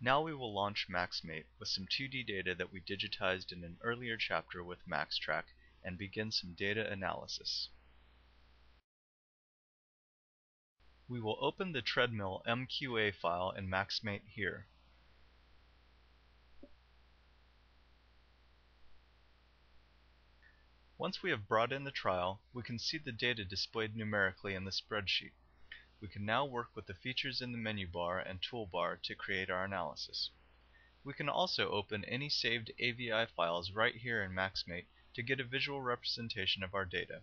Now we will launch MaxMate with some 2D data that we digitized in an earlier chapter with MaxTRAQ and begin some data analysis. We will open the treadmill MQA file in MaxMate here. Once we have brought in the trial, we can see the data displayed numerically in the spreadsheet. We can now work with the features in the menu bar and toolbar to create our analysis. We can also open any saved AVI files right here in MaxMate to get a visual representation of our data.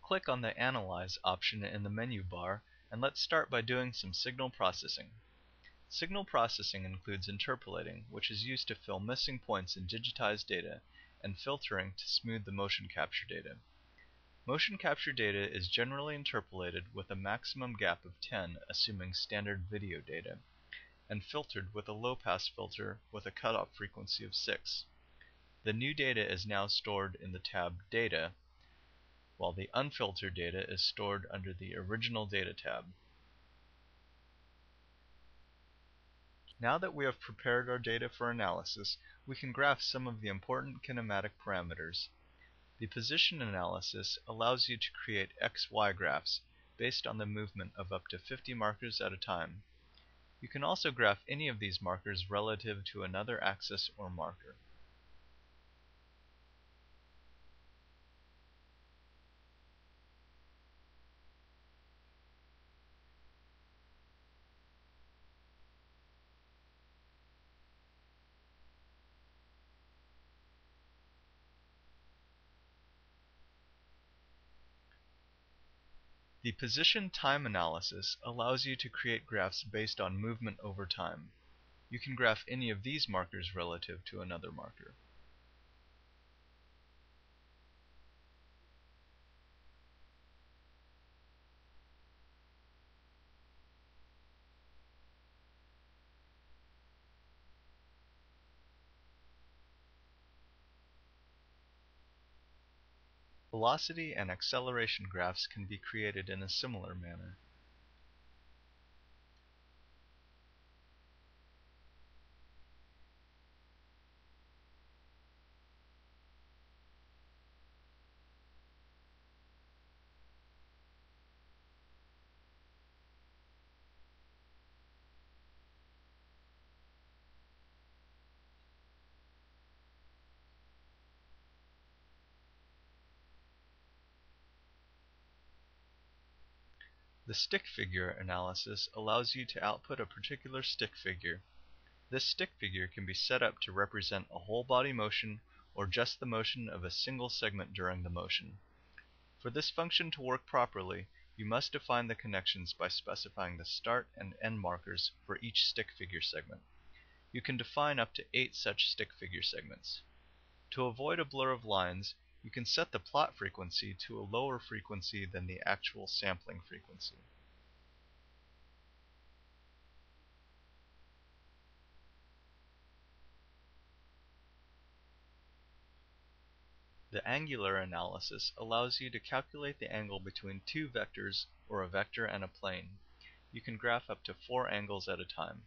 Click on the Analyze option in the menu bar and let's start by doing some signal processing. Signal processing includes interpolating, which is used to fill missing points in digitized data, and filtering to smooth the motion capture data. Motion capture data is generally interpolated with a maximum gap of 10 assuming standard video data, and filtered with a low-pass filter with a cutoff frequency of 6. The new data is now stored in the tab Data, while the unfiltered data is stored under the Original Data tab. Now that we have prepared our data for analysis, we can graph some of the important kinematic parameters. The position analysis allows you to create XY graphs based on the movement of up to 50 markers at a time. You can also graph any of these markers relative to another axis or marker. The position time analysis allows you to create graphs based on movement over time. You can graph any of these markers relative to another marker. Velocity and acceleration graphs can be created in a similar manner. The stick figure analysis allows you to output a particular stick figure. This stick figure can be set up to represent a whole body motion or just the motion of a single segment during the motion. For this function to work properly, you must define the connections by specifying the start and end markers for each stick figure segment. You can define up to 8 such stick figure segments. To avoid a blur of lines, you can set the plot frequency to a lower frequency than the actual sampling frequency. The angular analysis allows you to calculate the angle between two vectors or a vector and a plane. You can graph up to four angles at a time.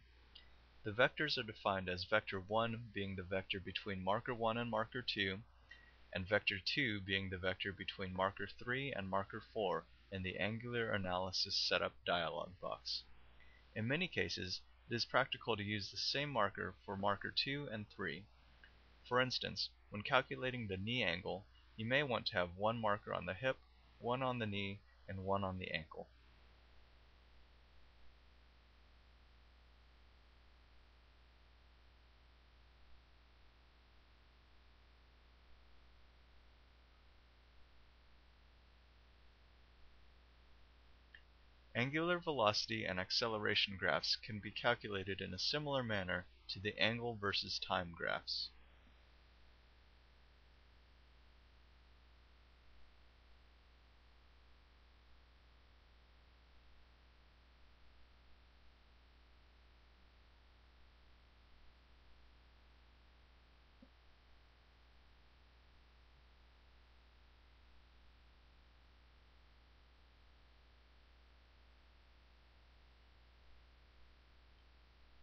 The vectors are defined as vector 1 being the vector between marker 1 and marker 2, and vector 2 being the vector between marker 3 and marker 4 in the Angular Analysis Setup dialog box. In many cases, it is practical to use the same marker for marker 2 and 3. For instance, when calculating the knee angle, you may want to have one marker on the hip, one on the knee, and one on the ankle. Angular velocity and acceleration graphs can be calculated in a similar manner to the angle versus time graphs.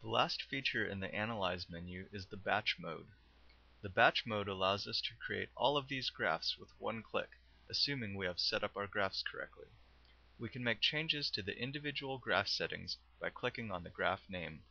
Last feature in the Analyze menu is the Batch mode. The Batch mode allows us to create all of these graphs with one click, assuming we have set up our graphs correctly. We can make changes to the individual graph settings by clicking on the graph name.